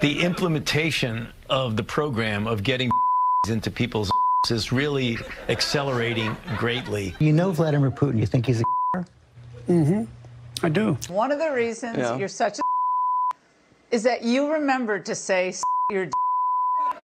The implementation of the program of getting into people's is really accelerating greatly. You know Vladimir Putin. You think he's a? Mm-hmm. I do. One of the reasons Yeah. you're such a is that you remember to say your